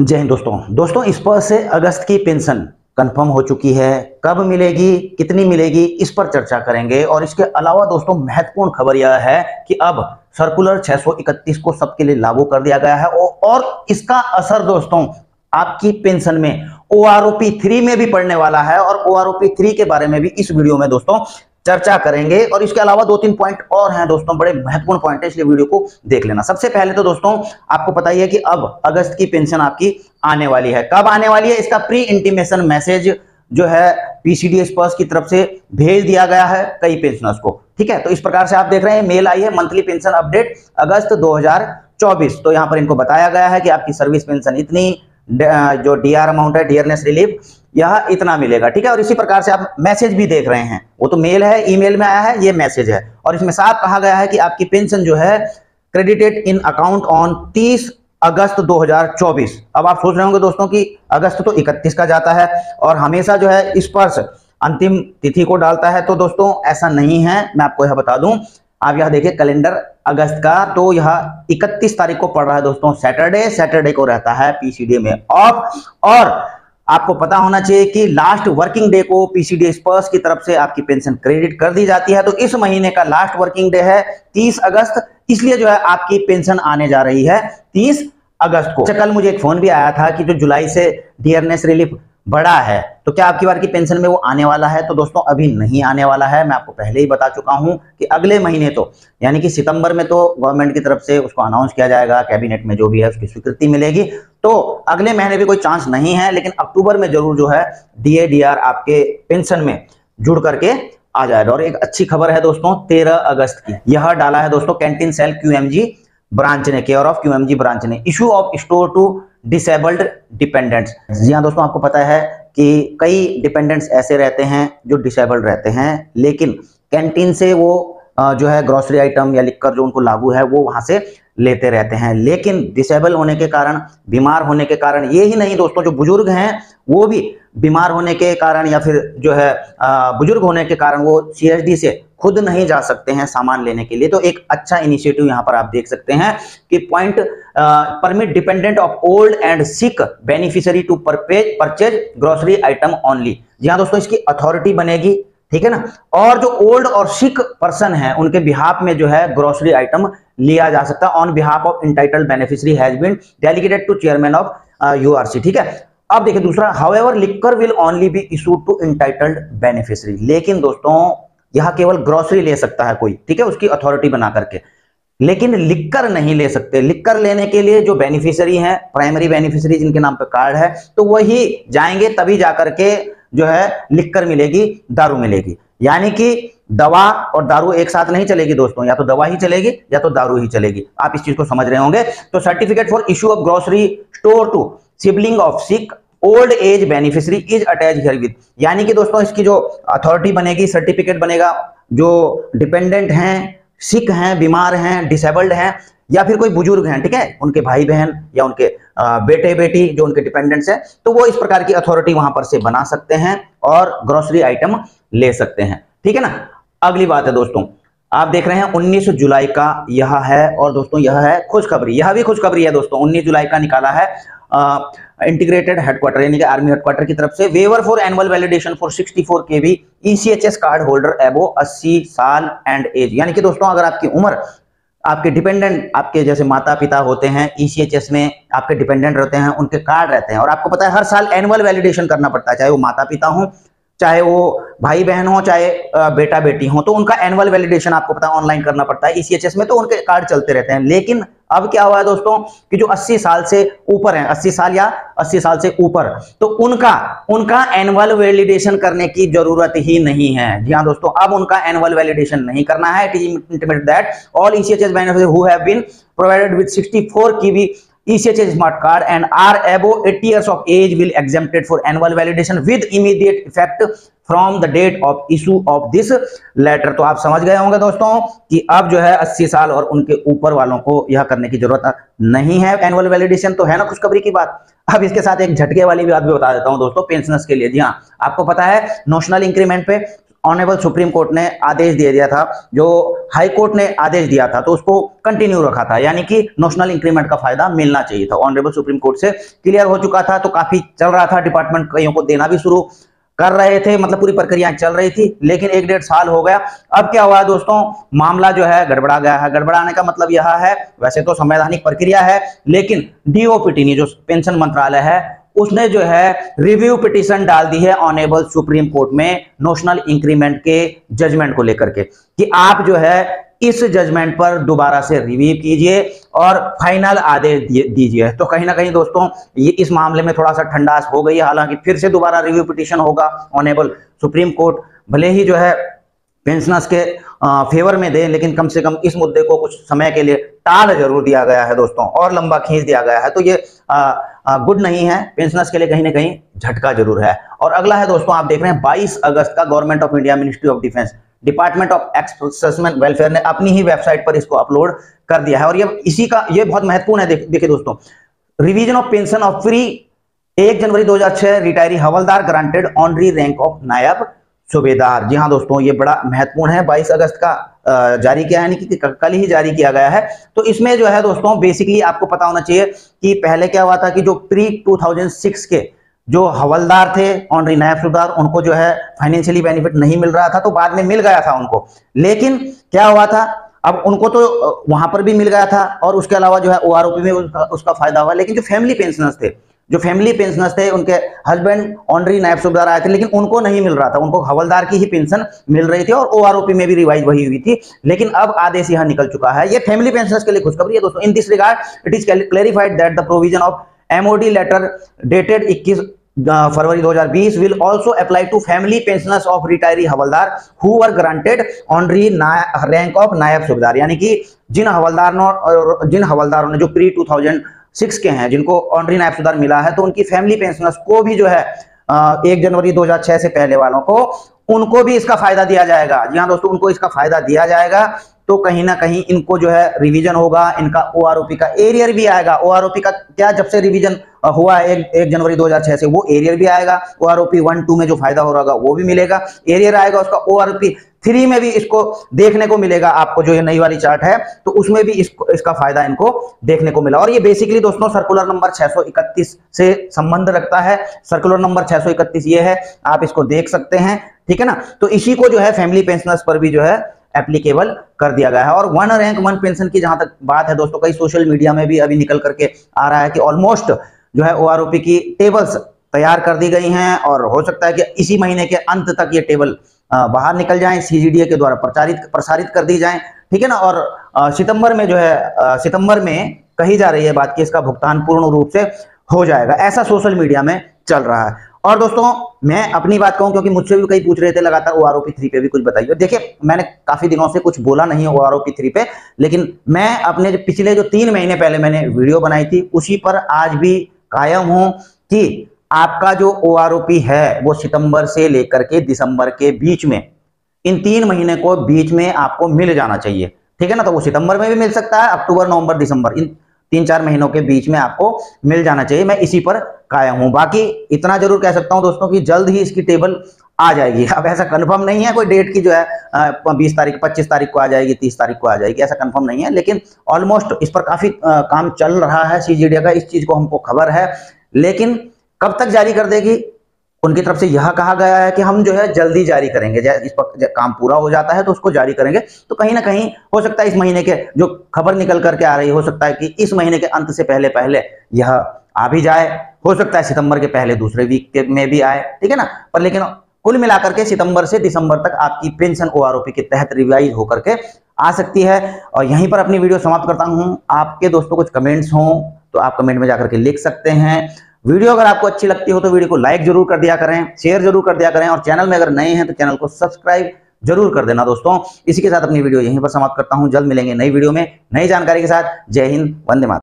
जय हिंद दोस्तों। दोस्तों, इस पर से अगस्त की पेंशन कंफर्म हो चुकी है। कब मिलेगी, कितनी मिलेगी, इस पर चर्चा करेंगे। और इसके अलावा दोस्तों, महत्वपूर्ण खबर यह है कि अब सर्कुलर 631 को सबके लिए लागू कर दिया गया है। और इसका असर दोस्तों, आपकी पेंशन में, ओ आर थ्री में भी पड़ने वाला है। और ओ आर थ्री के बारे में भी इस वीडियो में दोस्तों चर्चा करेंगे और इसके अलावा दो तीन पॉइंट और हैं दोस्तों, बड़े महत्वपूर्ण पॉइंट है, इसलिए वीडियो को देख लेना। सबसे पहले तो दोस्तों, आपको पता ही है कि अब अगस्त की पेंशन आपकी आने वाली है। कब आने वाली है? इसका प्री इंटीमेशन मैसेज जो है पीसीडीएस पर्स की तरफ़ से भेज दिया गया है कई पेंशनर्स को। ठीक है? तो इस प्रकार से आप देख रहे हैं, मेल आई है मंथली पेंशन अपडेट अगस्त 2024 तो यहाँ पर इनको बताया गया है कि आपकी सर्विस पेंशन इतनी जो डीआर अमाउंट है डियरनेस रिलीफ यह इतना मिलेगा, ठीक है? और इसी प्रकार से आप मैसेज भी देख रहे हैं। वो तो मेल है, ईमेल में आया है, ये मैसेज है। और इसमें साफ़ कहा गया है कि आपकी पेंशन जो है, credited in account on 30 August 2024 अब आप सोच रहे होंगे दोस्तों कि अगस्त तो 31 का जाता है और हमेशा जो है स्पर्श अंतिम तिथि को डालता है। तो दोस्तों, ऐसा नहीं है, मैं आपको यह बता दूँ। आप यह देखिए, कैलेंडर अगस्त का तो यह 31 तारीख को पड़ रहा है दोस्तों, सैटरडे। सैटरडे को रहता है पीसीडी में ऑफ़। और आपको पता होना चाहिए कि लास्ट वर्किंग डे को पीसीडी स्पर्स की तरफ़ से आपकी पेंशन क्रेडिट कर दी जाती है। तो इस महीने का लास्ट वर्किंग डे है 30 अगस्त। इसलिए जो है आपकी पेंशन आने जा रही है 30 अगस्त को। अच्छा, कल मुझे एक फ़ोन भी आया था कि जो जुलाई से डियरनेस रिलीफ बड़ा है। तो क्या आपकी बार की पेंशन में वो आने वाला है? तो दोस्तों, अभी नहीं आने वाला है। मैं आपको पहले ही बता चुका हूँ कि अगले महीने तो यानी कि सितंबर में तो गवर्नमेंट की तरफ़ से उसको अनाउंस किया जाएगा कैबिनेट में जो भी है उसकी स्वीकृति मिलेगी। तो अगले महीने भी कोई चांस नहीं है, लेकिन अक्टूबर में ज़रूर जो है डी आपके पेंशन में जुड़ करके आ जाएगा। और एक अच्छी खबर है दोस्तों, तेरह अगस्त की। यह डाला है दोस्तों कैंटीन सेल क्यू ब्रांच ने केयर ऑफ़ क्यूएमजी ब्रांच ने। Issue of store to disabled dependents जी हाँ दोस्तों, आपको पता है कि कई डिपेंडेंट्स ऐसे रहते हैं जो डिसेबल्ड रहते हैं, लेकिन कैंटीन से वो जो है ग्रोसरी आइटम या लिक्कर जो उनको लागू है, वो वहाँ से लेते रहते हैं। लेकिन डिसेबल होने के कारण, बीमार होने के कारण, ये ही नहीं दोस्तों, जो बुज़ुर्ग हैं, वो भी बीमार होने के कारण या फिर जो है बुज़ुर्ग होने के कारण वो सीएसडी से खुद नहीं जा सकते हैं सामान लेने के लिए। तो एक अच्छा इनिशिएटिव यहाँ पर आप देख सकते हैं कि point permit dependent of old and sick beneficiary to purchase grocery item only जी हाँ दोस्तों, इसकी अथॉरिटी बनेगी, ठीक है ना? और जो ओल्ड और सिक पर्सन है, उनके बिहाफ में जो है ग्रोसरी आइटम लिया जा सकता है। On behalf of entitle beneficiary has been delegated to chairman of URC ठीक है? अब देखिए दूसरा however liquor will only be issued to entitled beneficiary लेकिन दोस्तों, यह केवल ग्रोसरी ले सकता है कोई, ठीक है? उसकी अथॉरिटी बना करके। लेकिन लिखकर नहीं ले सकते। लिखकर लेने के लिए जो बेनिफिशियरी हैं प्राइमरी बेनिफिशियरी जिनके नाम पे कार्ड है तो वही जाएँगे, तभी जाकर के जो है लिक्कर मिलेगी, दारू मिलेगी। यानी कि दवा और दारू एक साथ नहीं चलेगी दोस्तों, या तो दवा ही चलेगी, या तो दारू ही चलेगी। आप इस चीज़ को समझ रहे होंगे। तो certificate for issue of grocery store to sibling of sick old age beneficiary is attach here with यानी कि दोस्तों, इसकी जो अथॉरिटी बनेगी सर्टिफिकेट बनेगा, जो डिपेंडेंट हैं सिक हैं, बीमार हैं डिसेबल्ड हैं, या फिर कोई बुज़ुर्ग हैं, ठीक है? उनके भाई बहन या उनके बेटे बेटी जो उनके डिपेंडेंट्स हैं तो वो इस प्रकार की अथॉरिटी वहाँ पर से बना सकते हैं और ग्रोसरी आइटम ले सकते हैं, ठीक है ना? अगली बात है दोस्तों, आप देख रहे हैं 19 जुलाई का यह है, और दोस्तों यह है खुशखबरी, यह भी खुशखबरी है दोस्तों 19 जुलाई का निकाला है इंटीग्रेटेड हेडक्वार्टर यानी कि आर्मी हेडक्वार्टर की तरफ़ से waiver for annual validation for 64 KV ECHS card holder above 80 साल एंड एज यानी कि दोस्तों, अगर आपकी उम्र, आपके डिपेंडेंट आपके जैसे माता पिता होते हैं ईसीएचएस में आपके डिपेंडेंट रहते हैं, उनके कार्ड रहते हैं, और आपको पता है हर साल एनुअल वैलिडेशन करना पड़ता है, चाहे वो माता पिता हो चाहे वो भाई बहन हो, चाहे बेटा बेटी हो तो उनका एनुअल वैलिडेशन आपको पता ऑनलाइन करना पड़ता है ईसीएचएस में तो उनके कार्ड चलते रहते हैं। लेकिन अब क्या हुआ है दोस्तों कि जो 80 साल से ऊपर हैं 80 साल या 80 साल से ऊपर तो उनका उनका एनुअल वैलिडेशन करने की ज़रूरत ही नहीं है। जी हाँ दोस्तों, अब उनका एनुअल वैलिडेशन नहीं करना है। It is intimate that all ECHS benefit who have been provided with 64 KB ECHS smart card and are above 80 years of age will exempted for annual validation with immediate effect from the date of issue of this letter. तो आप समझ गए होंगे दोस्तों कि अब जो है 80 साल और उनके ऊपर वालों को यह करने की ज़रूरत नहीं है। एनुअल वैलिडेशन तो है ना खुशखबरी की बात। अब इसके साथ एक झटके वाली बात भी बता देता हूँ दोस्तों पेंशनर्स के लिए। जी हाँ आपको पता है नोशनल इंक्रीमेंट पे ऑनरेबल सुप्रीम कोर्ट ने आदेश दे दिया था, जो हाई कोर्ट ने आदेश दिया था तो उसको कंटिन्यू रखा था। यानी कि नेशनल इंक्रीमेंट का फ़ायदा मिलना चाहिए था। ऑनरेबल सुप्रीम कोर्ट से क्लियर हो चुका था तो काफ़ी चल रहा था डिपार्टमेंट कईयों को देना भी शुरू कर रहे थे मतलब पूरी प्रक्रिया चल रही थी, लेकिन एक डेढ़ साल हो गया। अब क्या हुआ दोस्तों? मामला जो है, गड़बड़ा गया है। गड़बड़ाने का मतलब यह है, वैसे तो संवैधानिक प्रक्रिया है, लेकिन डीओपीटी ने जो पेंशन मंत्रालय है उसने जो है रिव्यू पिटीशन डाल दी है ऑनेबल सुप्रीम कोर्ट में नोशनल इंक्रीमेंट के जजमेंट को लेकर के कि आप जो है इस जजमेंट पर दोबारा से रिव्यू कीजिए और फाइनल आदेश दीजिए। तो कहीं ना कहीं दोस्तों, ये इस मामले में थोड़ा सा ठंडास हो गई हालाँकि फिर से दोबारा रिव्यू पिटीशन होगा ऑनेबल सुप्रीम कोर्ट भले ही जो है पेंशनर्स के फेवर में दे, लेकिन कम से कम इस मुद्दे को कुछ समय के लिए टाल ज़रूर दिया गया है दोस्तों, और लंबा खींच दिया गया है। तो ये गुड नहीं है, पेंशनर्स के लिए कहीं ना कहीं झटका ज़रूर है। और अगला है दोस्तों, आप देख रहे हैं 22 अगस्त का Government of India Ministry of Defence Department of एक्समेंट welfare ने अपनी ही वेबसाइट पर इसको अपलोड कर दिया है। और ये, इसी का, ये बहुत महत्वपूर्ण है देखिए दोस्तों revision of pension of pre एक जनवरी 2006 retiree havildar granted honorary rank of Naib Subedar. जी हाँ दोस्तों ये बड़ा महत्वपूर्ण है। 22 अगस्त का जारी किया है यानी कि कल ही जारी किया गया है। तो इसमें जो है दोस्तों बेसिकली आपको पता होना चाहिए कि पहले क्या हुआ था कि जो प्री 2006 के जो हवलदार थे ऑनरी नायब सुधार उनको जो है फाइनेंशियली बेनिफिट नहीं मिल रहा था तो बाद में मिल गया था उनको। लेकिन क्या हुआ था? अब उनको तो वहाँ पर भी मिल गया था और उसके अलावा जो है ओ में उसका, उसका फ़ायदा हुआ। लेकिन जो फैमिली पेंशनर्स थे जो फैमिली पेंशनर्स थे, उनके हस्बैंड ऑनरी नायब सुबेदार आए थे, लेकिन उनको नहीं मिल रहा था। उनको हवलदार की ही पेंशन मिल रही थी और ओआरओपी में भी रिवाइज वही हुई थी। लेकिन अब आदेश यहाँ निकल चुका है। ये फैमिली पेंशनर्स के लिए खुशखबरी है दोस्तों। In this regard it is clarified that the provision of MOD letter dated 21 February 2020 will also apply to family pensioners of retiree havildar who were granted honorary rank of नायब सूबेदार। यानी कि जिन हवलदार जिन हवलदारों ने जो प्री 2006 के हैं, जिनको ऑनरी नायब सुधार मिला है तो उनकी फैमिली पेंशनर्स को भी जो है एक जनवरी 2006 से पहले वालों को, उनको भी इसका फ़ायदा दिया जाएगा। जी हाँ दोस्तों, उनको इसका फ़ायदा दिया जाएगा। तो कहीं ना कहीं इनको जो है रिवीजन होगा, इनका ओआरओपी का एरियर भी आएगा। ओआरओपी का क्या जब से रिवीजन हुआ है, एक एक जनवरी 2006 से, वो एरियर भी आएगा। ओआरओपी वन, टू में जो फ़ायदा हो रहा वो भी मिलेगा। एरियर आएगा, उसका ओआरओपी थ्री में भी इसको देखने को मिलेगा, आपको जो ये नई वाली चार्ट है तो उसमें भी इसको, इसका फ़ायदा इनको देखने को मिला। और ये बेसिकली दोस्तों सर्कुलर नंबर 631 से संबंध रखता है। सर्कुलर नंबर 631 ये है, आप इसको देख सकते हैं, ठीक है ना? तो इसी को जो है फैमिली पेंशनर्स पर भी जो है एप्लीकेबल कर दिया गया है। और वन रैंक वन पेंशन की जहाँ तक बात है दोस्तों, कई सोशल मीडिया में भी अभी निकल करके आ रहा है कि ऑलमोस्ट जो है ओ की टेबल्स तैयार कर दी गई हैं और हो सकता है कि इसी महीने के अंत तक ये टेबल बाहर निकल जाएँ सीजीडीए के द्वारा प्रचारित, प्रसारित कर दी जाएँ। ठीक है ना? और सितंबर में जो है सितंबर में कही जा रही है बात कि इसका भुगतान पूर्ण रूप से हो जाएगा। ऐसा सोशल मीडिया में चल रहा है। और दोस्तों, मैं अपनी बात कहूँ, क्योंकि मुझसे भी कई पूछ रहे थे लगातार ओ आर थ्री पे भी कुछ बताइए। देखिए, मैंने काफ़ी दिनों से कुछ बोला नहीं ओ आर थ्री पे, लेकिन मैं अपने जो पिछले जो तीन महीने पहले मैंने वीडियो बनाई थी, उसी पर आज भी कायम हूँ कि आपका जो ओ आर है, वो सितंबर से लेकर के दिसंबर के बीच में, इन तीन महीने को बीच में आपको मिल जाना चाहिए। ठीक है ना? तो वो सितंबर में भी मिल सकता है, अक्टूबर, नवंबर, दिसंबर, इन तीन चार महीनों के बीच में आपको मिल जाना चाहिए। मैं इसी पर कायम हूँ। बाकी इतना ज़रूर कह सकता हूँ दोस्तों कि जल्द ही इसकी टेबल आ जाएगी। अब ऐसा कंफर्म नहीं है, कोई डेट की जो है बीस तारीख, पच्चीस तारीख को आ जाएगी, तीस तारीख को आ जाएगी, ऐसा कंफर्म नहीं है। लेकिन ऑलमोस्ट इस पर काफ़ी काम चल रहा है। सीजीडी का इस चीज़ को हमको खबर है। लेकिन कब तक जारी कर देगी? उनकी तरफ़ से यह कहा गया है कि हम जो है जल्दी जारी करेंगे। इस पर काम पूरा हो जाता है तो उसको जारी करेंगे। तो कहीं ना कहीं हो सकता है इस महीने के जो खबर निकल करके आ रही हो सकता है कि इस महीने के अंत से पहले पहले यह आ भी जाए। हो सकता है सितंबर के पहले दूसरे वीक के में भी आए, ठीक है ना? पर लेकिन कुल मिलाकर के सितंबर से दिसंबर तक आपकी पेंशन ओ के तहत रिवाइज होकर के आ सकती है। और यहीं पर अपनी वीडियो समाप्त करता हूँ। आपके दोस्तों कुछ कमेंट्स हों तो आप कमेंट में जाकर के लिख सकते हैं। वीडियो अगर आपको अच्छी लगती हो तो वीडियो को लाइक ज़रूर कर दिया करें, शेयर ज़रूर कर दिया करें और चैनल में अगर नए हैं तो चैनल को सब्सक्राइब ज़रूर कर देना दोस्तों। इसी के साथ अपनी वीडियो यहीं पर समाप्त करता हूँ। जल्द मिलेंगे नई वीडियो में नई जानकारी के साथ। जय हिंद, वंदे मातरम।